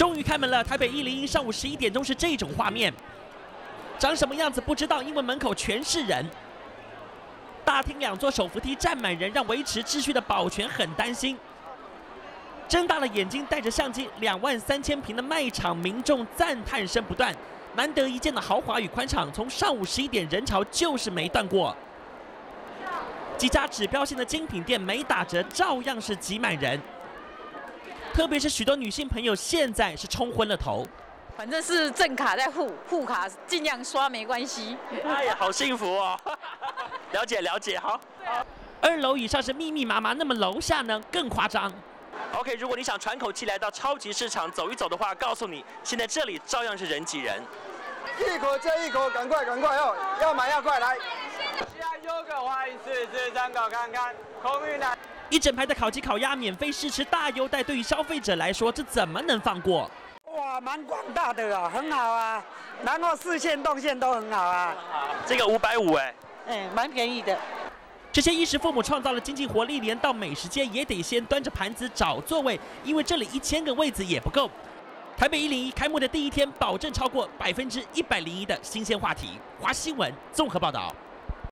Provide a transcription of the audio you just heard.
终于开门了，台北一零一上午十一点钟是这种画面，长什么样子不知道，因为门口全是人。大厅两座手扶梯站满人，让维持秩序的保全很担心。睁大了眼睛，带着相机，两万三千平的卖场，民众赞叹声不断。难得一见的豪华与宽敞，从上午十一点人潮就是没断过。几家指标性的精品店没打折，照样是挤满人。特别是许多女性朋友现在是冲昏了头。反正是正卡在付，副卡尽量刷没关系。哎呀，好幸福哦！了解了解，好。二楼以上是密密麻麻，那么楼下呢更夸张。OK，如果你想喘口气来到超级市场走一走的话，告诉你，现在这里照样是人挤人。一口接一口，赶快赶快哦！要买要快来。现在优个欢迎试试参考看看，空运来。一整排的烤鸡烤鸭免费试吃大优待，对于消费者来说，这怎么能放过？哇，蛮广大的啊，很好啊。然后视线动线都很好啊。这个五百五哎，哎，蛮便宜的。这些衣食父母创造了经济活力，连到美食街也得先端着盘子找座位，因为这里一千个位子也不够。台北一零一开幕的第一天，保证超过百分之一百零一的新鲜话题。华新闻综合报道。